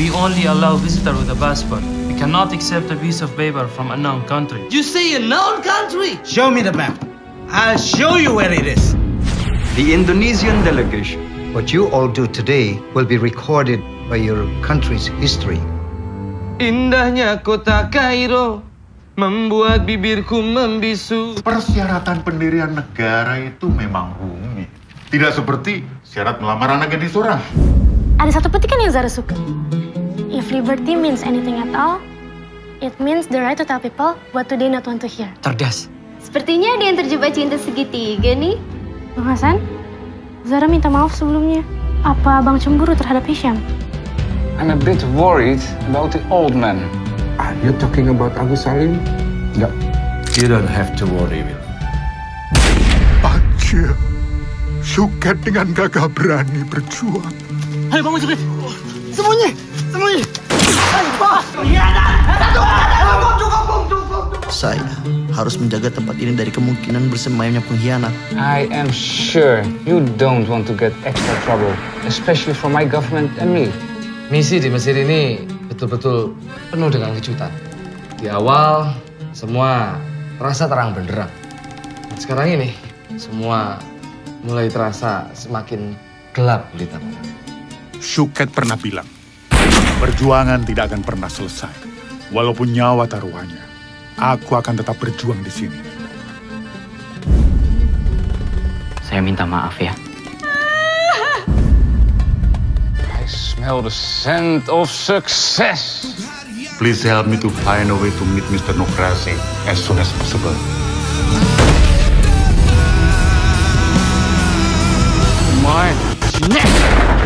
We only allow visitor with a passport. We cannot accept a piece of paper from unknown country. You say a known country? Show me the map. I'll show you where it is. The Indonesian delegation. What you all do today will be recorded by your country's history. Indahnya kota Kairo membuat bibirku membisu. Persyaratan pendirian negara itu memang rumit. Tidak seperti syarat melamar anak gadis orang. Ada satu petikan yang Zara suka. If liberty means anything at all, it means the right to tell people what do they not want to hear. Cerdas. Sepertinya ada yang terjebak cinta segitiga nih. Bang Hasan, Zara minta maaf sebelumnya. Apa abang cemburu terhadap Hisham? I'm a bit worried about the old man. Are you talking about Agus Salim? No. You don't have to worry, Will. Acil, Suket dengan gagah berani berjuang. Ayo bangun Sukri. Saya harus menjaga tempat ini dari kemungkinan bersemayamnya pengkhianat. I am sure you don't want to get extra trouble, especially from my government and me. Misi di Mesir ini betul-betul penuh dengan kejutan. Di awal semua terasa terang benderang. Sekarang ini semua mulai terasa semakin gelap gulita. Suket pernah bilang, perjuangan tidak akan pernah selesai. Walaupun nyawa taruhannya, aku akan tetap berjuang di sini. Saya minta maaf ya. I smell the scent of success. Please help me to find a way to meet Mr. Nokrasi as soon as possible. My neck.